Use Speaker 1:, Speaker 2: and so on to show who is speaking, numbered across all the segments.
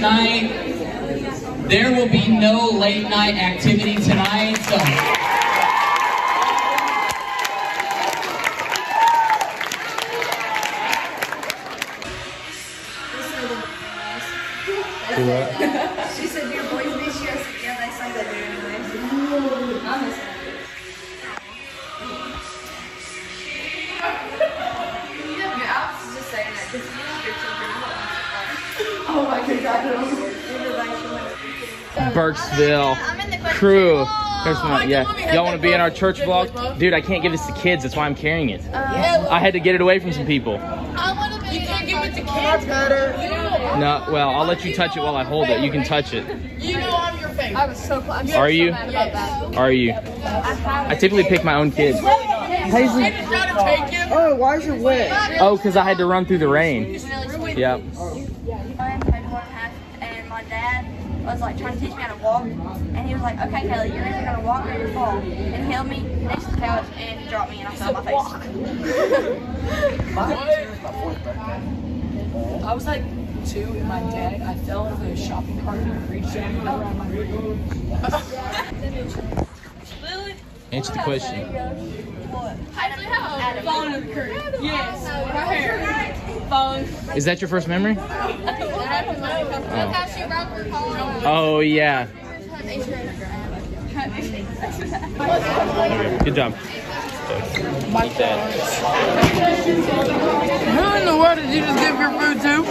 Speaker 1: tonight. There will be no late night activity tonight, so.
Speaker 2: I
Speaker 3: Burkesville crew. Here's my, yeah. Y'all want to be in our church vlog? Dude, I can't give this to kids. That's why I'm carrying it. I had to get it away from some people.
Speaker 2: You can't give it to kids.
Speaker 3: No, well, I'll let you touch it while I hold it. You can touch it.
Speaker 2: You know I'm your favorite. I was so close. I'm so,
Speaker 3: Are you?
Speaker 2: so mad about that.
Speaker 3: Are you? I typically pick my own kids. Paisley.
Speaker 4: Oh, why is it wet?
Speaker 3: Oh, because I had to run through the rain. Yep.
Speaker 5: And my dad was like trying to teach me how to walk, and he was like, "Okay, Kelly, you're either gonna walk or you fall." And he held me next to the couch and he dropped me, and I fell on my face.
Speaker 6: I was like two and my dad, I fell into a shopping cart and reached down around oh. my
Speaker 3: Answer the question.
Speaker 6: Falling in the creek. Yes, right here. Falling.
Speaker 3: Is that your first memory?
Speaker 5: Look how she broke her collar.
Speaker 3: Oh, yeah. Good job. Eat that.
Speaker 4: Who in the world did you just give your food to?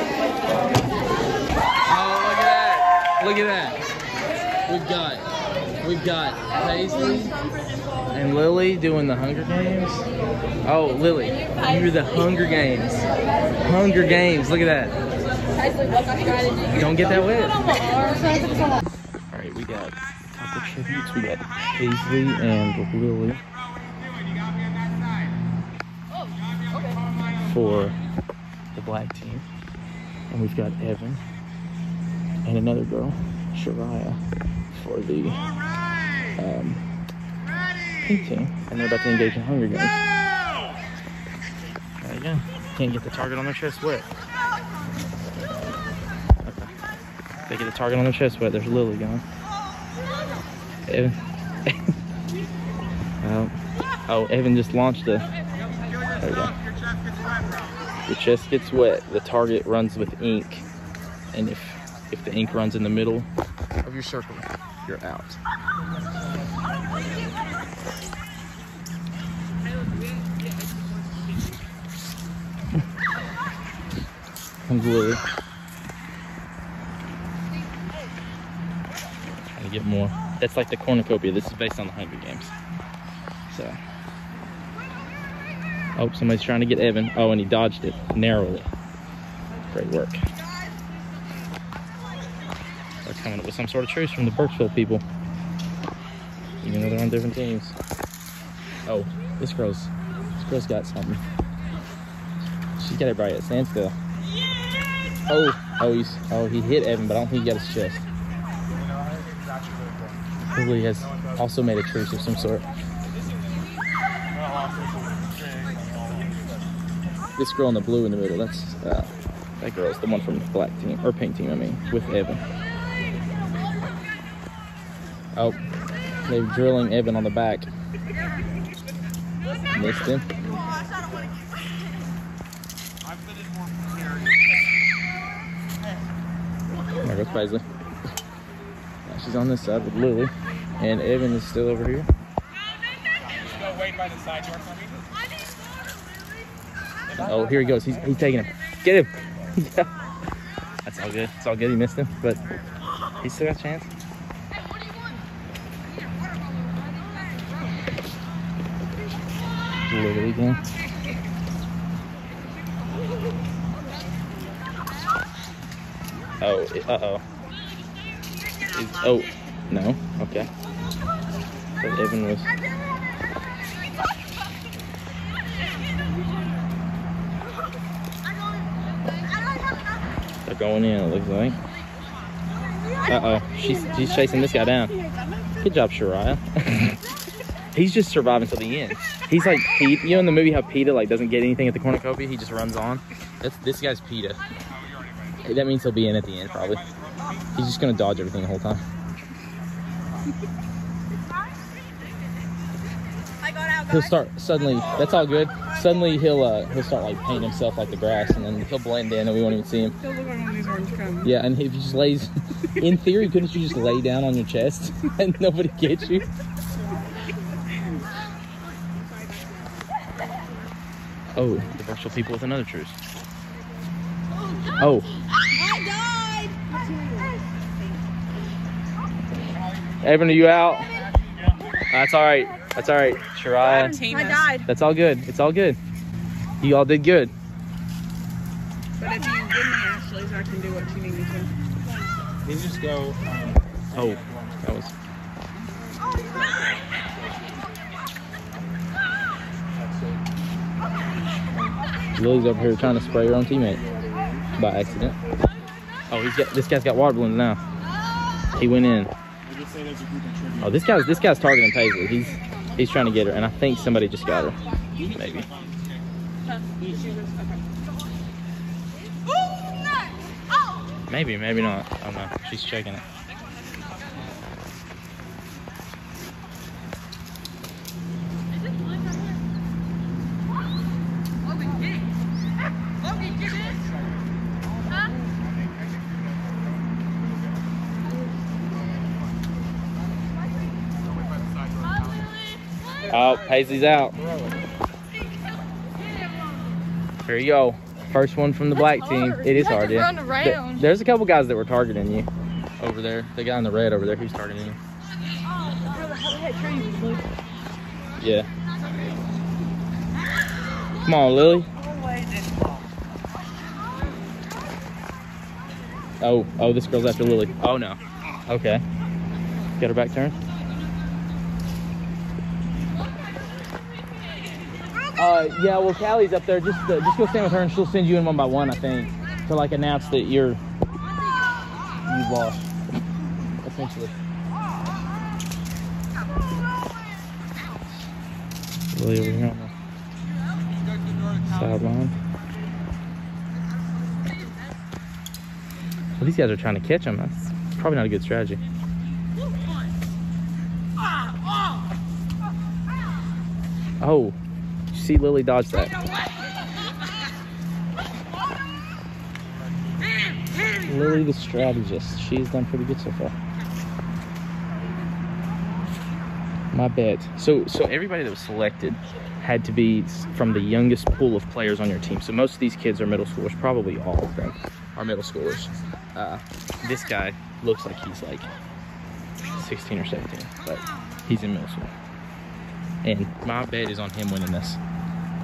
Speaker 3: Oh, look at that. Look at that. We've got, we've got Paisley and Lily doing the Hunger Games. Oh, Lily, you're the Hunger Games. Hunger Games, look at that. Don't get that wet. All right, we got couple tributes. We got Paisley and Lily for the black team. And we've got Evan and another girl, Shariah, for the um, team. And they're about to engage in Hunger Games. There you go. Can't get the target on their chest wet. Okay. They get the target on their chest wet. There's Lily going. Evan. oh. Evan just launched a. There we go. The chest gets wet. The target runs with ink, and if if the ink runs in the middle of your circle, you're out. Trying to get more. That's like the cornucopia. This is based on the Hunger Games. So. Oh, somebody's trying to get Evan. Oh, and he dodged it narrowly. Great work. They're coming up with some sort of truce from the Burkesville people. Even though they're on different teams. Oh, this girl's this girl's got something. She's got everybody at standstill. Oh, oh, he's oh he hit Evan, but I don't think he got his chest. Probably has also made a truce of some sort. This girl in the blue in the middle, that's uh, that girl's the one from the black team or pink team. I mean, with Evan. Oh, they're drilling Evan on the back. Missed him. Paisley. She's on this side with Lily, and Evan is still over here. Oh, here he goes. He's, he's taking him. Get him. yeah. That's all good. It's all good. He missed him, but he still got a chance. Lily again. Oh, uh-oh. Oh, no. Okay. Evan was... They're going in, it looks like. Uh-oh. She's, she's chasing this guy down. Good job, Shariah. He's just surviving till the end. He's like Pete. You know in the movie how Peeta like doesn't get anything at the cornucopia? He just runs on. That's this guy's Peeta. That means he'll be in at the end probably. He's just gonna dodge everything the whole time.
Speaker 5: I got out,
Speaker 3: He'll start suddenly. That's all good. Suddenly he'll uh, he'll start like painting himself like the grass, and then he'll blend in, and we won't even see him.
Speaker 4: He'll look like one of these orange cones.
Speaker 3: Yeah, and if he just lays, in theory, couldn't you just lay down on your chest and nobody gets you? Oh, the virtual people with another truce. Oh,
Speaker 5: I died.
Speaker 3: Evan, are you out? That's all right. That's all right. Shariah,
Speaker 5: I died.
Speaker 3: that's all good. It's all good. You all did good.
Speaker 4: But if you give me Ashley's, I can do what you need me to.
Speaker 7: Then just go.
Speaker 3: Um, oh, that was. Lily's over here trying to spray her own teammate by accident. Oh, he's got this guy's got water balloons now. He went in. Oh, this guy's this guy's targeting Paisley. He's he's trying to get her, and I think somebody just got her. Maybe. Maybe, maybe not. I don't know. She's checking it. Oh, Paisley's out. Here you go. First one from the black team. It is hard, yeah. Th- There's a couple guys that were targeting you over there. The guy in the red over there, who's targeting you? Yeah. Come on, Lily. Oh, oh, this girl's after Lily. Oh no. Okay. Got her back turned. Uh, yeah, well, Callie's up there. Just, uh, just go stand with her, and she'll send you in one by one. I think to like announce that you're you've lost, essentially. Lily over here on the sideline. Well, these guys are trying to catch him. That's probably not a good strategy. Oh, see Lily dodge that. Lily the strategist. She's done pretty good so far. My bet. So so everybody that was selected had to be from the youngest pool of players on your team. So most of these kids are middle schoolers, probably all of them are middle schoolers. Uh, this guy looks like he's like 16 or 17, but he's in middle school. And my bet is on him winning this.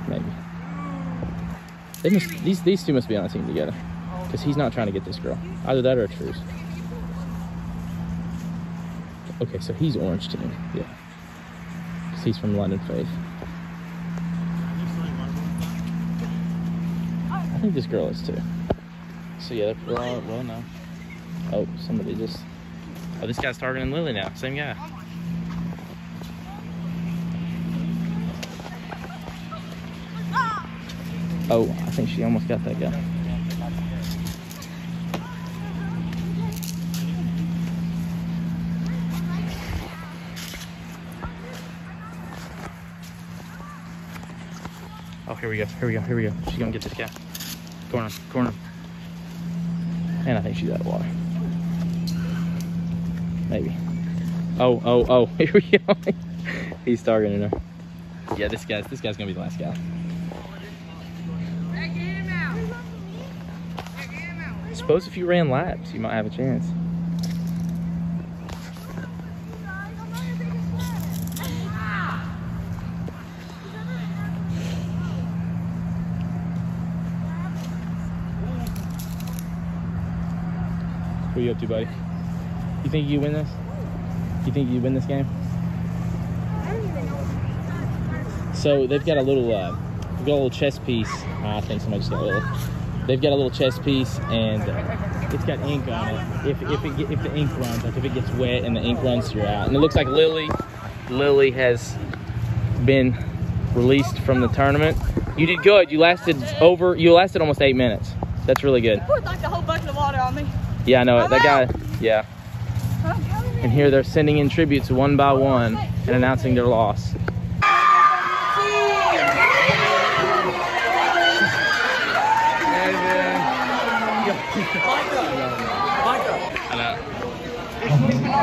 Speaker 3: Maybe. They must, these these two must be on a team together. Because he's not trying to get this girl. Either that or a truce. Okay, so he's orange team. Yeah. Because he's from London Faith. I think this girl is too. So yeah, they're, well, well, no. Oh, somebody just. Oh, this guy's targeting Lily now. Same guy. Oh, I think she almost got that guy. Oh, here we go. Here we go. Here we go. She's gonna get this guy. Corner, corner. And I think she's out of water. Maybe. Oh, oh, oh. Here we go. He's targeting her. Yeah, this guy's this guy's gonna be the last guy. Suppose if you ran laps, you might have a chance. What are you up to, buddy? You think you win this? You think you win this game? So they've got a little, uh, got a little chess piece. I think somebody just got a little. They've got a little chess piece, and uh, it's got ink on it. If if it if the ink runs, like if it gets wet and the ink runs, you're out. And it looks like Lily, Lily has been released from the tournament. You did good. You lasted over. You lasted almost eight minutes. That's really good.
Speaker 5: poured like the whole bucket of water on me.
Speaker 3: Yeah, I know it. That guy. Yeah. And here they're sending in tributes one by one and announcing their loss.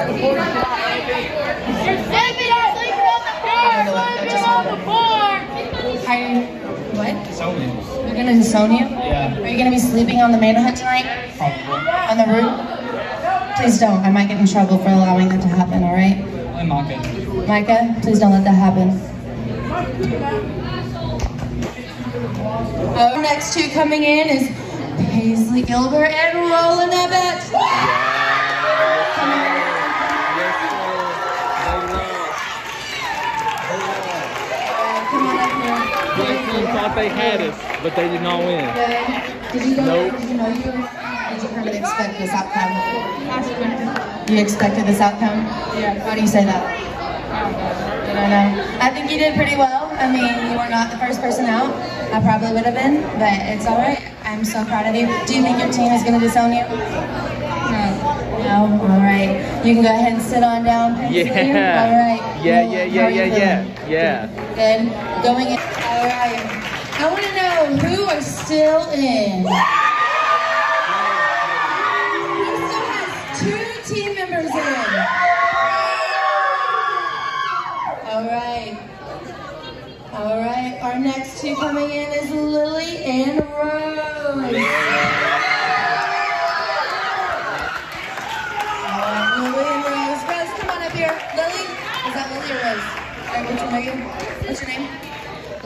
Speaker 3: Know.
Speaker 8: Are you, what? You're gonna disown you?
Speaker 1: Yeah.
Speaker 8: Are you gonna be sleeping on the hut tonight? On the roof? Please don't. I might get in trouble for allowing that to happen, alright?
Speaker 1: I'm not.
Speaker 8: Micah, please don't let that happen. Our next two coming in is Paisley Gilbert and Roland Abbott. Come on up.
Speaker 3: Black team thought they had us, but they did not win.
Speaker 8: Did you go?
Speaker 3: Nope.
Speaker 8: Did you know you were? Did you kind expect this outcome? You expected this outcome? Yeah. Why do you say that? I don't know. I think you did pretty well. I mean, you were not the first person out. I probably would have been, but it's all right. I'm so proud of you. Do you think your team is going to disown you? No. No? All right. You can go ahead and sit on down.
Speaker 3: Yeah.
Speaker 8: All right.
Speaker 3: Yeah,
Speaker 8: Well,
Speaker 3: yeah, yeah, yeah, yeah, yeah.
Speaker 8: Good. Going in. I want to know who are still in. Who still has two team members in? All right. All right. Our next two coming in is Lily and Rose. All right, Lily and Rose. Rose, come on up here. Lily? Is that Lily or Rose? All right, what's your name? What's your name?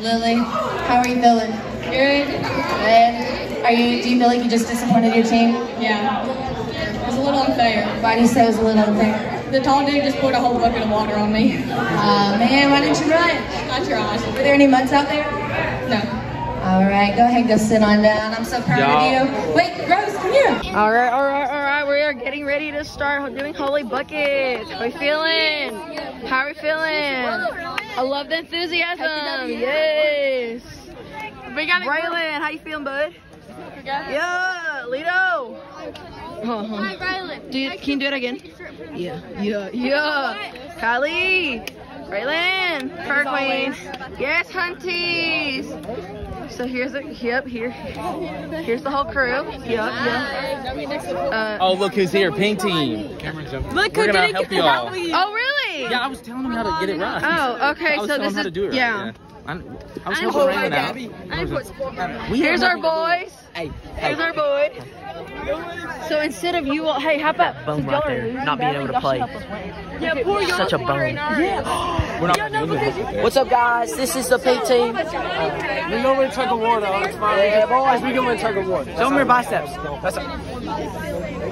Speaker 8: Lily. How are you feeling? Good. Good. Are you? Do you feel like you just disappointed your team?
Speaker 4: Yeah. It was a little unfair.
Speaker 8: Why do you say it was a little unfair?
Speaker 4: The tall dude just poured a whole bucket of water on me.
Speaker 8: Uh, man, why didn't you run?
Speaker 4: I tried.
Speaker 8: Were there any mutts out there?
Speaker 4: No.
Speaker 8: All right, go ahead, go sit on down. I'm so proud of you. Wait, Rose, come here.
Speaker 9: All right, all right, all right. We are getting ready to start doing holy buckets. How are we feeling? How are we feeling? I love the enthusiasm. Yes. We got Braylon, how you feeling, bud? Yeah, Lito. Uh-huh. Do you, can you do it again? Yeah, yeah, yeah. Kylie, Braylon, Kirkwain. Yes, Hunties. So here's the yep here. Here's the whole crew. Yep, yep. Uh,
Speaker 3: Oh, look who's here. Pink team.
Speaker 9: look
Speaker 3: We're
Speaker 9: who
Speaker 3: gonna
Speaker 9: did it. Oh really?
Speaker 3: Yeah, I was telling him how to get it right.
Speaker 9: Oh, okay.
Speaker 3: I was
Speaker 9: So
Speaker 3: telling
Speaker 9: this
Speaker 3: him how
Speaker 9: is
Speaker 3: to do it right.
Speaker 9: yeah.
Speaker 3: I, I was helping Raymond out. We
Speaker 9: Here's
Speaker 3: have
Speaker 9: our
Speaker 3: nothing to
Speaker 9: boys.
Speaker 3: Hey,
Speaker 9: Here's
Speaker 3: hey.
Speaker 9: our boy. So instead of you all, hey, how about
Speaker 10: Bum right there, not being able to play.
Speaker 9: should help us win. Yeah, poor y'all
Speaker 10: Such a
Speaker 9: over there in
Speaker 10: bum.
Speaker 9: our-
Speaker 3: We're not gonna do it.
Speaker 10: What's up, guys? This is the Pink team.
Speaker 7: Uh, we gonna win tug of war though. It's fine.
Speaker 10: Yeah, boy.
Speaker 7: We gonna win tug of war.
Speaker 10: Show them your biceps.
Speaker 7: That's,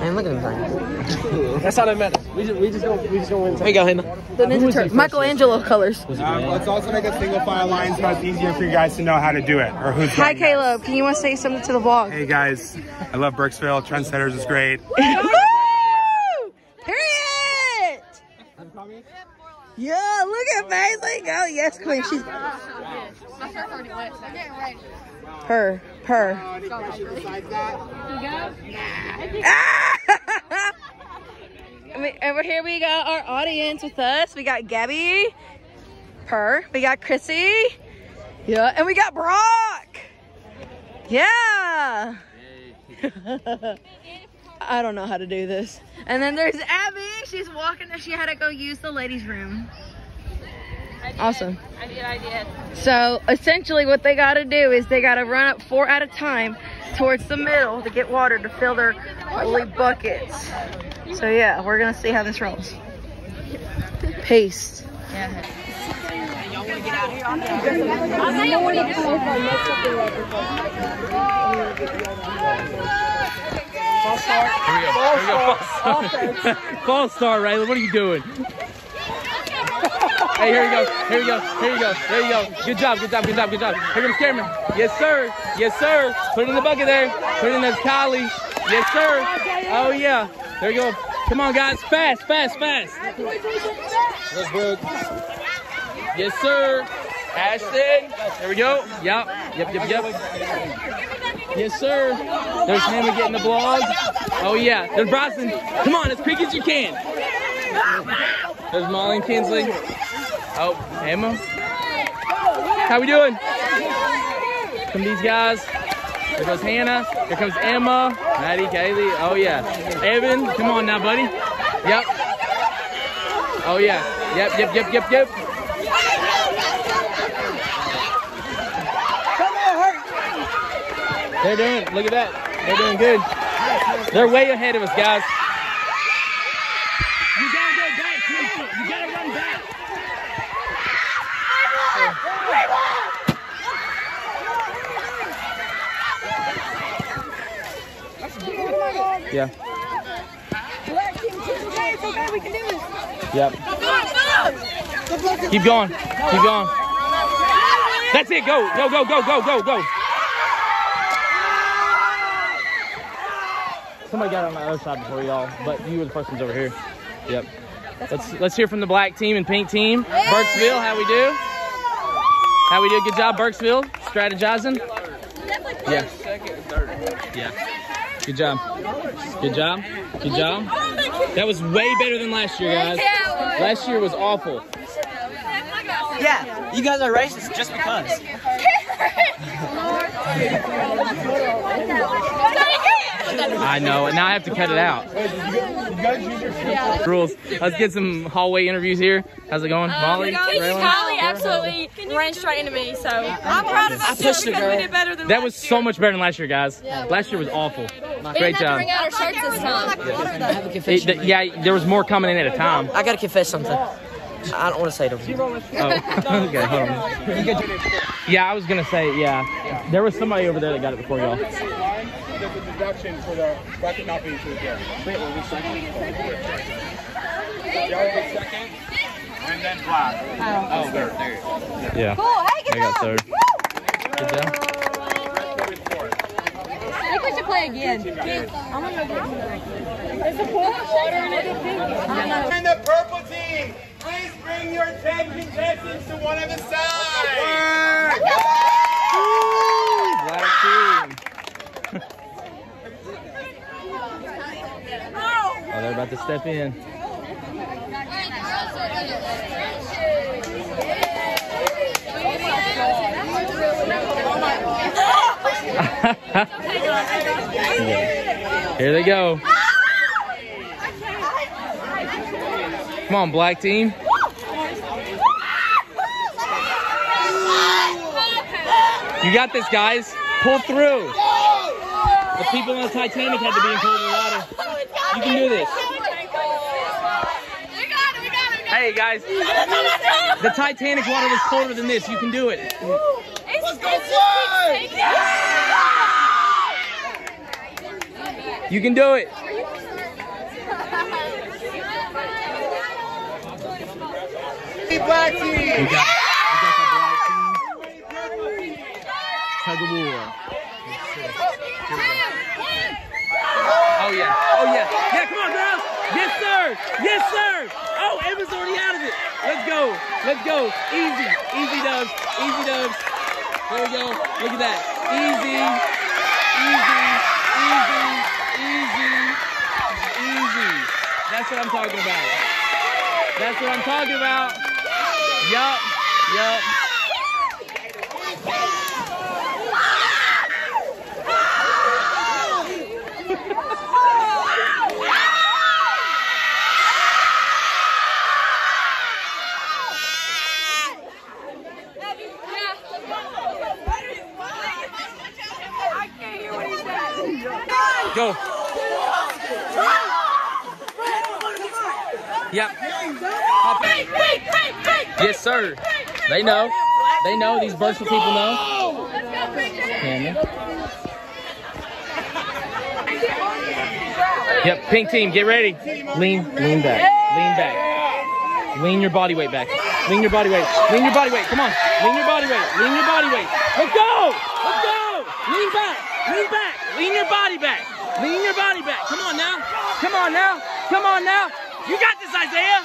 Speaker 10: Man, look at them things.
Speaker 7: that's how they met us. We just we just gonna we just gonna win.
Speaker 10: There you go, Hannah.
Speaker 9: The Ninja Turtles, Michelangelo colors.
Speaker 11: Um, let's also make a single file line so it's easier for you guys to know how to do it or who's
Speaker 9: Hi,
Speaker 11: going next.
Speaker 9: Caleb. Can you want to say something to the vlog?
Speaker 11: Hey guys, I love Burkesville. Trendsetters is great.
Speaker 9: Woo! Period. Yeah, look at Paisley go. Yes, queen. She's her, her. And Over here we got our audience with us. We got Gabby, Per. We got Chrissy. Yeah, and we got Brock. Yeah. I don't know how to do this. And then there's Abby. She's walking. She had to go use the ladies' room. Awesome.
Speaker 4: I did, I did.
Speaker 9: So essentially, what they got to do is they got to run up four at a time towards the middle to get water to fill their holy buckets. So yeah, we're gonna see how this rolls. Paste.
Speaker 3: Here we go. Here we go. False start. False start, Raylan. What are you doing? Hey, here you go. Here you go. Here you go. There you go. Good job. Good job. Good job. Good job. Here comes Cameron. Yes, sir. Yes, sir. Put it in the bucket there. Put it in there, Kylie. Yes, sir. Oh yeah. There you go. Come on, guys. Fast, fast, fast. Good. Yes, sir. Ashton. There we go. Yep. Yep. Yep. Yep. Yes, sir. There's Hannah getting the vlog. Oh, yeah. There's Bryson. Come on, as quick as you can. There's Molly and Kinsley. Oh, Emma. How we doing? Come these guys. There goes Hannah. Here comes Emma. Maddie, Kaylee. Oh, yeah. Evan, come on now, buddy. Yep. Oh, yeah. Yep, yep, yep, yep, yep. Come on! They're doing, look at that. They're doing good. They're way ahead of us, guys. You gotta go back, Kinsley. You gotta run back. Yeah. Yep. Keep going. Keep going. That's it. Go. Go, go, go, go, go, go. Somebody got on the other side before y'all, but you were the first ones over here. Yep. Let's let's hear from the black team and pink team. Burkesville, how we do? How we do? Good job, Burkesville. Strategizing. Yeah. Second and third. Yeah. Good job. Good job. Good job. That was way better than last year, guys. Last year was awful.
Speaker 10: Yeah, you guys are racist just because.
Speaker 3: I know, and now I have to cut it out. Rules. Let's get some hallway interviews here. How's it going, um, Molly? Raylan?
Speaker 9: Holly absolutely ran straight into me, so I'm proud of
Speaker 10: I
Speaker 9: us
Speaker 10: pushed
Speaker 9: too
Speaker 10: the
Speaker 9: because we did better than
Speaker 3: That
Speaker 9: last
Speaker 3: was so much better than last year, guys. Last year was awful. Great job.
Speaker 9: bring out our shirts this time.
Speaker 10: I have a
Speaker 3: It-
Speaker 10: confession.
Speaker 3: th- yeah, there was more coming in at a time.
Speaker 10: I gotta confess something. I don't want to say it over here.
Speaker 3: Oh, okay, hold on. Yeah, I was gonna say, yeah. There was somebody over there that got it before y'all.
Speaker 11: There's a deduction for the bracket not being true here. Wait, were we second? Y'all were second, and then black. Oh, there, there.
Speaker 3: Yeah.
Speaker 5: Cool. Hey, good
Speaker 3: I got
Speaker 5: job.
Speaker 3: third. Good job.
Speaker 5: I think we should play again. I'm gonna go There's a pool of water in it.
Speaker 11: And the purple team, please bring your 10 contestants to one of the sides.
Speaker 3: Black team. Oh, they're about to step in. Here they go. Come on, black team. You got this, guys. Pull through. The people on the Titanic had to be in cold water. You can do this. Hey, guys. The Titanic water was colder than this. You can do it.
Speaker 5: Let's go fly!
Speaker 3: You can do it.
Speaker 11: Black team.
Speaker 3: We got, we got the black team. Tug of war. Oh yeah. Oh yeah. Yeah, come on, girls. Yes, sir. Yes, sir. Oh, Evan's already out of it. Let's go. Let's go. Easy. Easy dubs. Easy dubs. There we go. Look at that. Easy. Easy. Easy. Easy. Easy. That's what I'm talking about. That's what I'm talking about. Yup. Yup. Go. Yep. Yes, sir. They know. They know. These Burkesville people know. Yep, pink team, get ready. Lean, lean back, lean back. Lean your body weight back. Lean your body weight. Lean your body weight. Come on. Lean your body weight. Lean your body weight. Let's go. Let's go. Lean back. Lean back. Lean your body back. Lean your body back. Come on now. Come on now. Come on now. You got this, Isaiah.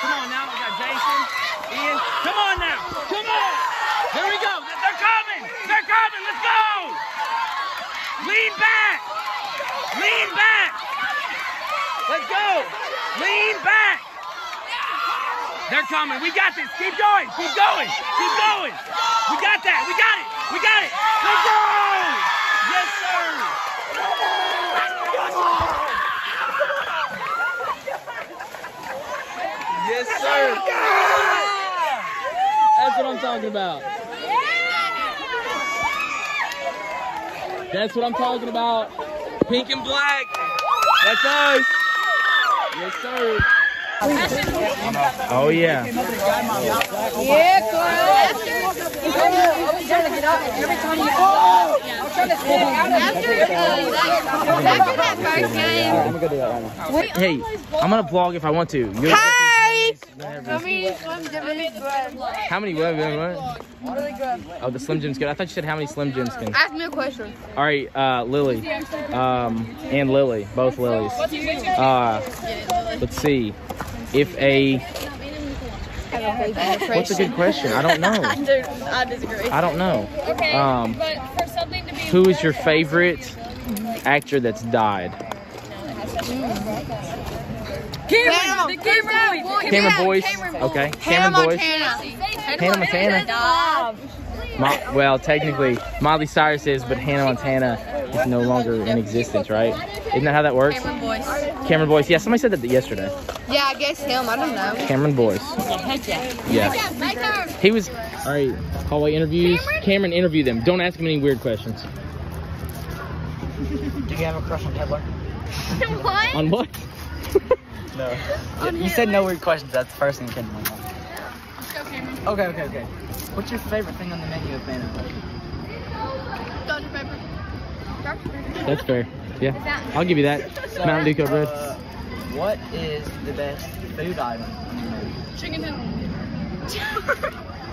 Speaker 3: Come on now. We got Jason. Ian. Come on now. Come on. There we go. They're coming. They're coming. Let's go.
Speaker 12: Lean back. Lean back. Let's go. Lean back. They're coming. We got this. Keep going. Keep going. Keep going. We got that. We got it. We got it. Let's go. Yes, sir. Yes, sir. That's what I'm talking about. That's what I'm talking about. Pink and black. That's us. Yes, sir. Oh yeah.
Speaker 9: Yeah, Carl. I'm trying to get up every time you I'm trying to stay out after, after that first game.
Speaker 3: I'm gonna go do that right. Hey, I'm gonna vlog if I want to. You're
Speaker 9: Hi! How many Slim Jims good?
Speaker 3: How many? What, what, what?
Speaker 9: What are they good?
Speaker 3: Oh, the Slim Jims good. I thought you said how many Slim Jims can.
Speaker 9: Ask me a question.
Speaker 3: All right, uh, Lily, um, and Lily, both Lilies. Uh, let's see. If a what's a good question? I don't know.
Speaker 9: I disagree.
Speaker 3: I don't know.
Speaker 9: Okay,
Speaker 3: Um,
Speaker 9: but for something to be
Speaker 3: who is your favorite actor that's died?
Speaker 9: Cameron, the Cameron boy.
Speaker 3: Cameron Boyce. Okay, Cameron Boyce. Hannah Montana. Mo- well, technically, Miley Cyrus is, but Hannah Montana is no longer in existence, right? Isn't that how that works?
Speaker 9: Cameron Boyce.
Speaker 3: Cameron Boyce. Yeah, somebody said that yesterday.
Speaker 9: Yeah, I guess him. I don't know.
Speaker 3: Cameron Boyce. Yeah. He was. All right. Hallway interviews. Cameron, interview them. Don't ask him any weird questions.
Speaker 10: Do you have a crush on Kevlar?
Speaker 9: what?
Speaker 3: On what?
Speaker 10: No. You said no weird questions. That's the first thing that came to my mind. Okay, okay, okay. What's your favorite thing on the menu of Banner?
Speaker 9: Dr. Pepper. Dr. Pepper.
Speaker 3: That's fair. Yeah. I'll give you that. Mountain Dew Code Red.
Speaker 10: Uh, what is the best food item on the menu?
Speaker 9: Chicken tenders.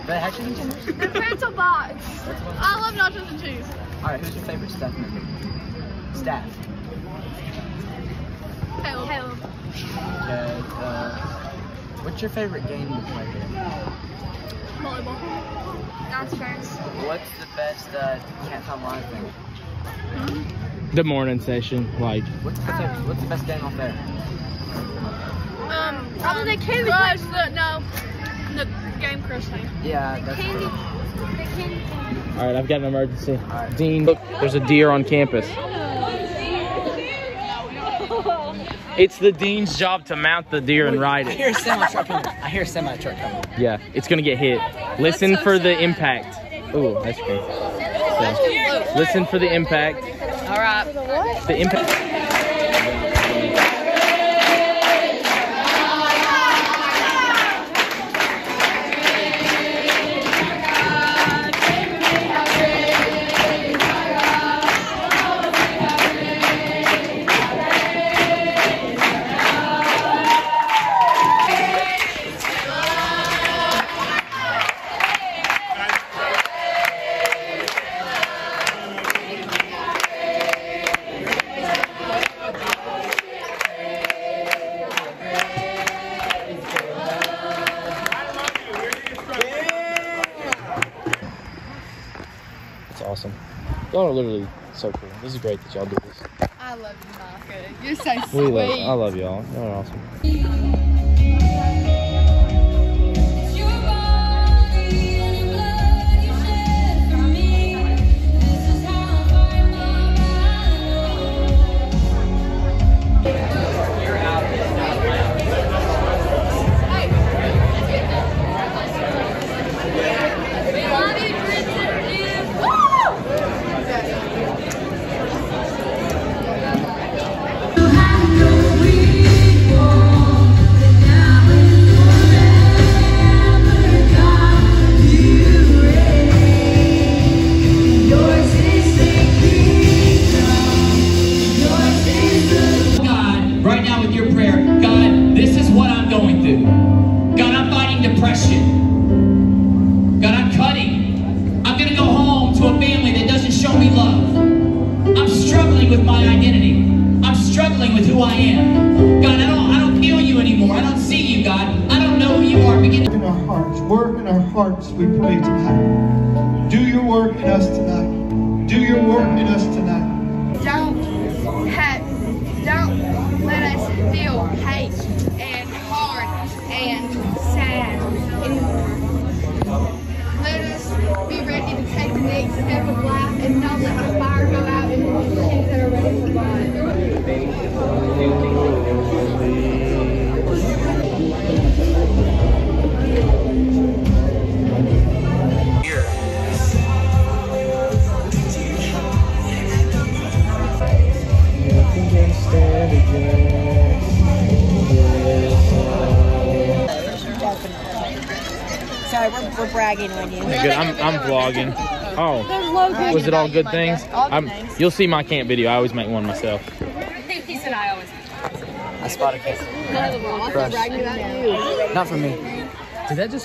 Speaker 10: They have chicken tenders?
Speaker 9: The pencil box. I love nachos and cheese.
Speaker 10: Alright, who's your favorite staff member? Staff.
Speaker 9: Caleb. Caleb.
Speaker 10: Okay, uh, what's your favorite game to play here?
Speaker 9: Volleyball. Downstairs.
Speaker 10: What's the best uh, can't find line thing?
Speaker 3: The morning session, like.
Speaker 10: What's the, favorite, what's the best game off there?
Speaker 9: Um, probably the Candy Crush. The, no, the Game Crush thing.
Speaker 10: Yeah, that's
Speaker 9: Candy. The candy thing.
Speaker 3: All right, I've got an emergency. Dean, look, there's a deer on campus. It's the dean's job to mount the deer and ride it.
Speaker 10: I
Speaker 3: it.
Speaker 10: hear a semi truck coming. I hear a semi truck coming.
Speaker 3: Yeah, it's gonna get hit. Listen for the impact. Ooh, that's great. So, listen for the impact.
Speaker 9: All right.
Speaker 3: The impact. Y'all are literally so cool. This is great that y'all do this.
Speaker 9: I love you, Maka. You're so sweet.
Speaker 3: We love. I love y'all. Y'all are awesome.
Speaker 13: And sad
Speaker 4: bragging on you.
Speaker 3: Good. I'm, I'm vlogging. Oh, was it all good things? I'm, you'll see my camp video. I always make one myself.
Speaker 4: He said I always.
Speaker 7: I spotted it.
Speaker 4: Crush.
Speaker 7: Not for me.
Speaker 3: Did that just